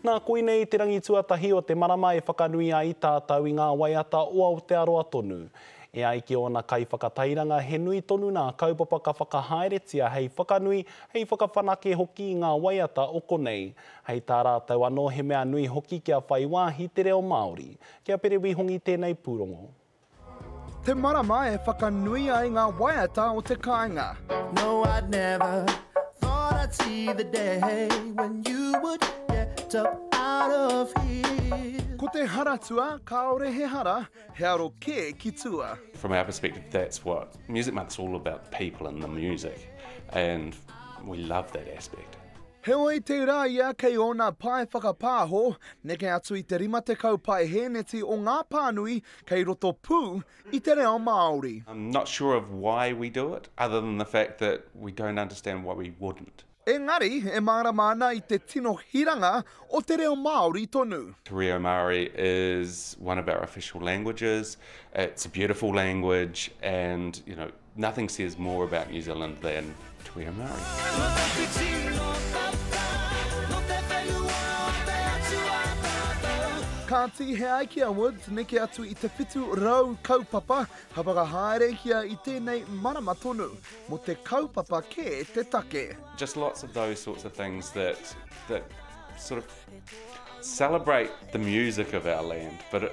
Nā, koinei te rangi tuatahi o te marama e whakanui ai tātou i ngā waiata o Aotearoa tonu. E ai ki ōna kaiwhakatairanga, he nui tonu nā kaupapa ka whakahaeretia hei whakanui, hei whakawhanake hoki i ngā waiata o konei. Hei tā rātou anō he mea nui hoki kia whai wāhi te reo Māori. Ki a Pere Wihongi tēnei pūrongo. Te marama e whakanui ai ngā waiata o te kāinga. No, I'd never thought I'd see the day when you would get up out of here. Ko te Haratua, kāore he hara, he aro kē ki tua. From our perspective, that's what Music Month is all about, the people and the music, and we love that aspect. Heoi, tērā ia kei ōna pae whakapāho, neke atu i te 50 pae hēneti o ngā pānui kei roto pū i te reo Māori. I'm not sure of why we do it, other than the fact that we don't understand why we wouldn't. Engari, e mārama ana i te tino hiranga o te reo Māori tonu. Te reo Māori is one of our official languages, it's a beautiful language and, you know, Nothing says more about New Zealand than Te Wera Maori. Kāti, he ai ki a Woods neke atu i te whitu rau kaupapa ka whakahaerehia i tēnei marama tonu, mō te kaupapa kē te take. Just lots of those sorts of things that, that sort of celebrate the music of our land, but